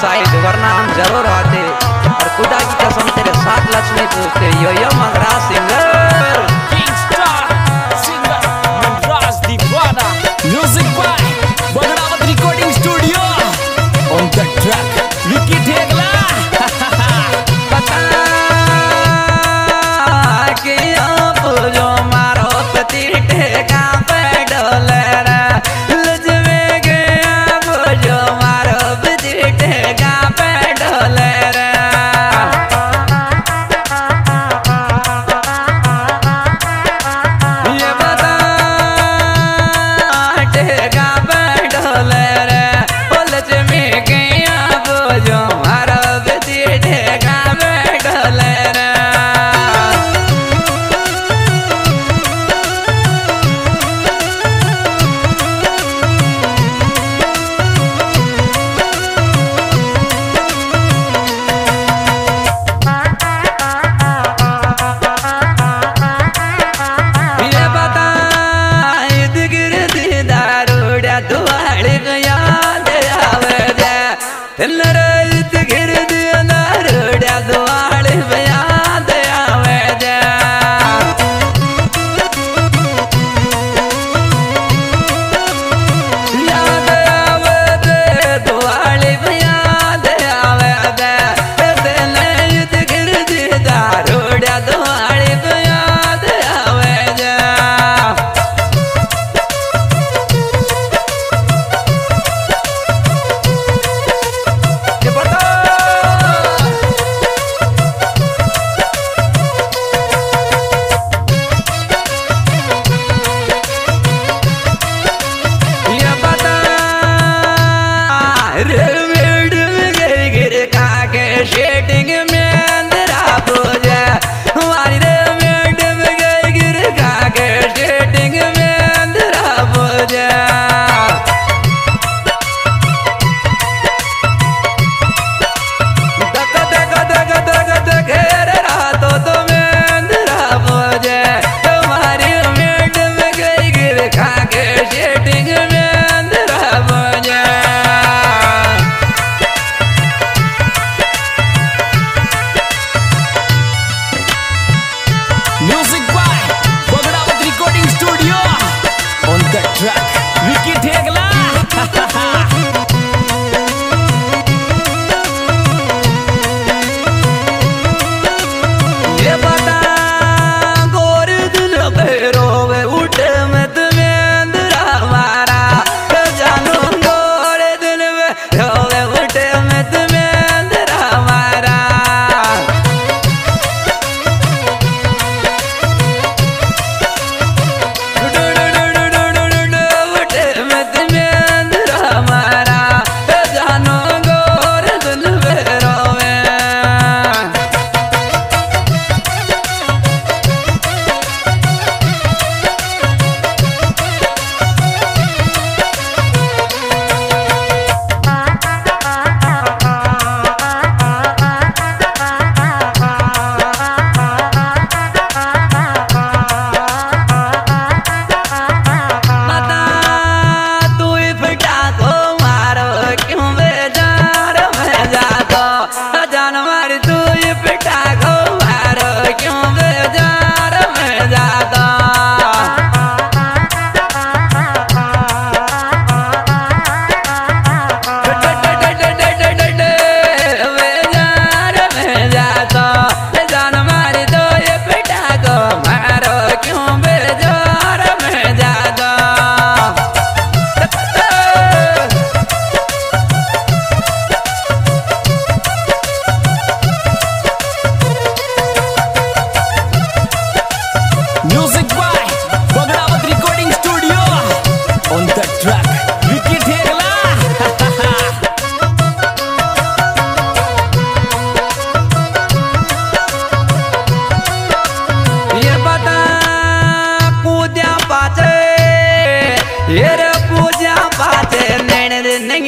Side वरना हम ज़रूर आते और खुदा की कसम तेरे साथ लक्ष्मी पूछते यो यो मंगरा सिंगर। And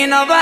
Queen of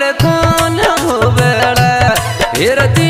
तारो गीत विदर मर खून हो बेड़ा हिरती